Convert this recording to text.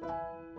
you